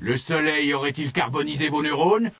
Le soleil aurait-il carbonisé vos neurones?